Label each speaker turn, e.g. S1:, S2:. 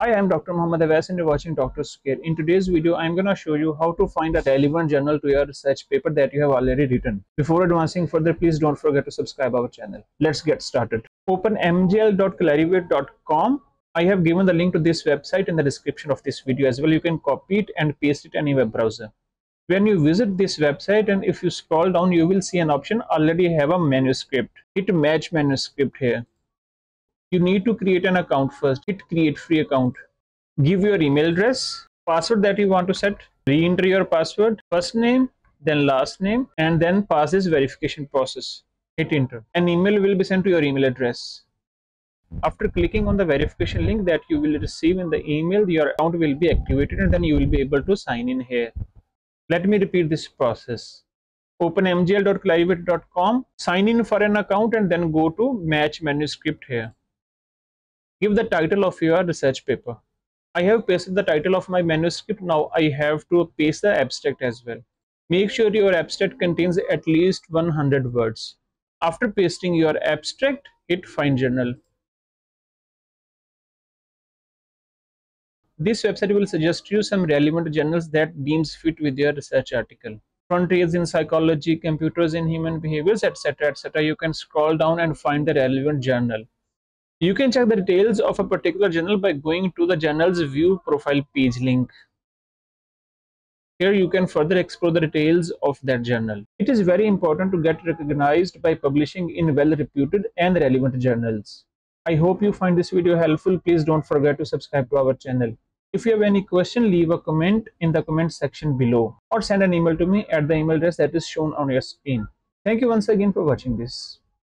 S1: Hi, I'm Dr. Muhammad Awais and you're watching Doctor Square. In today's video, I'm going to show you how to find a relevant journal to your research paper that you have already written. Before advancing further, please don't forget to subscribe our channel. Let's get started. Open mjl.clarivate.com. I have given the link to this website in the description of this video as well. You can copy it and paste it in any web browser. When you visit this website and if you scroll down, you will see an option already have a manuscript. Hit match manuscript here you need to create an account first. Hit create free account. Give your email address password that you want to set. Re-enter your password first name then last name and then pass this verification process. Hit enter. An email will be sent to your email address. After clicking on the verification link that you will receive in the email your account will be activated and then you will be able to sign in here. Let me repeat this process. Open mjl.clarivate.com sign in for an account and then go to match manuscript here give the title of your research paper. I have pasted the title of my manuscript. Now I have to paste the abstract as well. Make sure your abstract contains at least 100 words. After pasting your abstract, hit find journal. This website will suggest you some relevant journals that deems fit with your research article. Frontiers in psychology, computers in human behaviors, etc. etc. You can scroll down and find the relevant journal. You can check the details of a particular journal by going to the journal's view profile page link. Here you can further explore the details of that journal. It is very important to get recognized by publishing in well-reputed and relevant journals. I hope you find this video helpful. Please don't forget to subscribe to our channel. If you have any question, leave a comment in the comment section below or send an email to me at the email address that is shown on your screen. Thank you once again for watching this.